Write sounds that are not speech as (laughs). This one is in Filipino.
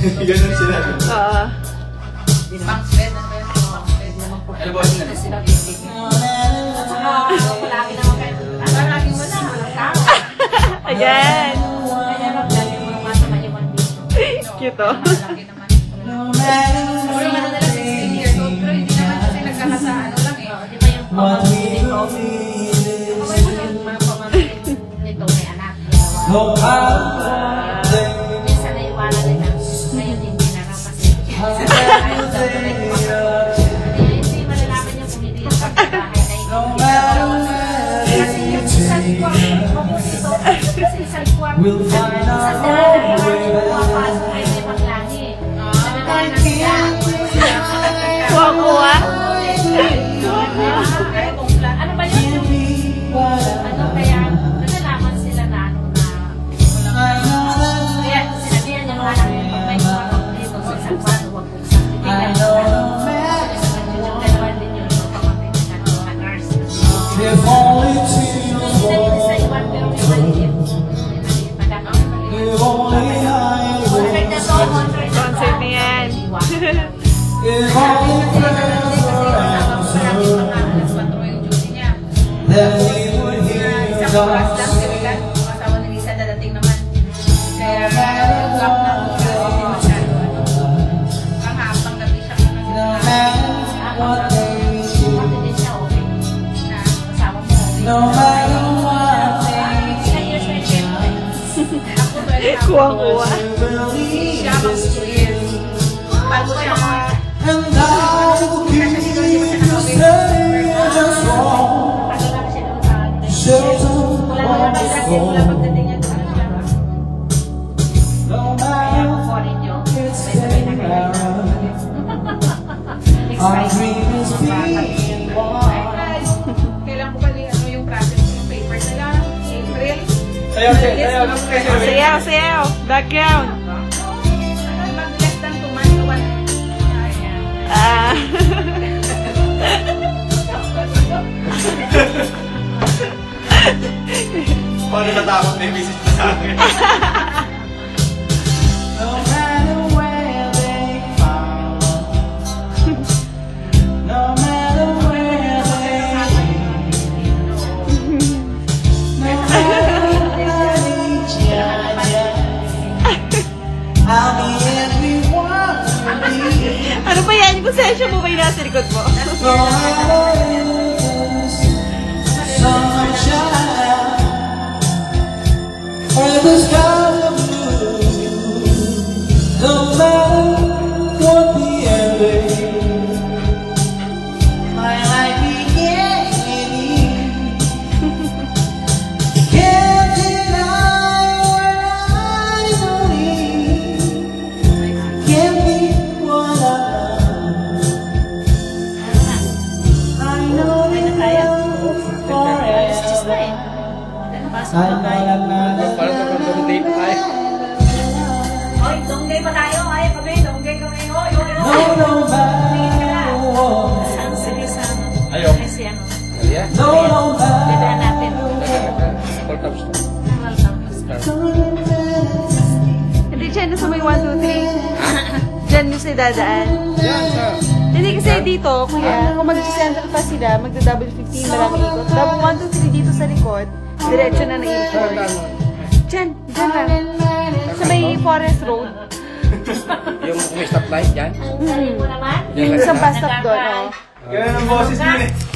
Ganun sila. Oo. Pang spread, ba yun? Pang spread naman po. Ano ba sila? Sila bibig. Saka, lagi naman kayo. Ano, lagi mo na, walang tao. Ayan. Kaya lang, lagi mo naman sa mayaman dito. Cute oh. Malaki naman. Siguro ano nila 16 years old, pero hindi naman kasi nagkakasa ano lang eh. Di ba yung mo lang. Mga pamangkin nito may anak. Minsan kasi isang kwarto, isang dalawa, pumapasok ay may paglangi. Nagkakaroon na sila. Kuha-kuha. Ano ba yun? Ano kaya, nalalaman sila na ano na kaya sinabihan niya mga anak pag may kumakap dito sa isang kwarto, huwag kong isang titignan mo na. Yan. If only prayers were answered, then we would hear God's no matter what they do, no matter what they Kuha-kuha. you believe Siya is floor. No matter Our dream is being. Kailan mo ba ano yung process yung paper nila? April? Ayaw, ayaw, ayaw. Sayaw, sayaw. Background. Mag less than two months to one. (laughs) Ayan. Ah. Each I'll be everyone you need. ano ba yan? Kung session mo ba yung nasa likod mo? Parang nag-date tayo. Oy, donggay pa tayo. Ay, kami, donggay kami. Oy, oy, No, oy. no matter what. Ang sige sa ano. Ayaw. Kasi ano. Ayan. No, no natin. matter Call tops na. Hindi dyan, nasa may 1, 2, 3. Dyan sa dadaan. Yan, sa... Hindi kasi dito, kuya, kung mag-central pa sila, magda-double 15, maraming ikot. Double 1, 2, 3 dito sa likod, diretso na na ikot. Dyan, dyan lang. Sa may forest road. (laughs) Yung may stoplight, yan. Ang galing mo naman. Yung sa bus stop doon, oh. Ganun ang boses yun eh.